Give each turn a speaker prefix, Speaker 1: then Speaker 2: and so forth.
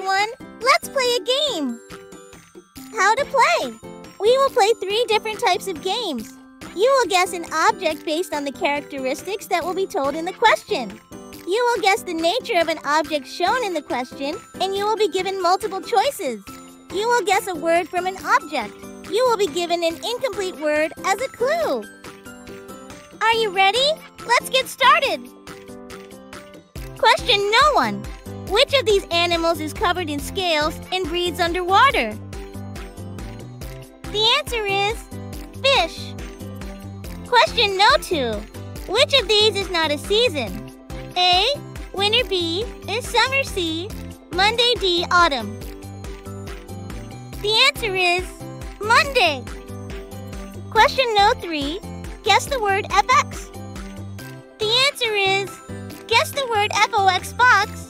Speaker 1: everyone. Let's play a game. How to play? We will play three different types of games. You will guess an object based on the characteristics that will be told in the question. You will guess the nature of an object shown in the question, and you will be given multiple choices. You will guess a word from an object. You will be given an incomplete word as a clue. Are you ready? Let's get started. Question no one. Which of these animals is covered in scales and breathes underwater? The answer is fish. Question no two. Which of these is not a season? A. Winter B is summer C. Monday D. Autumn. The answer is Monday. Question no three. Guess the word FX. The answer is guess the word FOX box.